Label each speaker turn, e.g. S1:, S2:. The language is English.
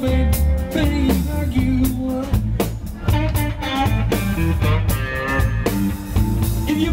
S1: girl. There you. If you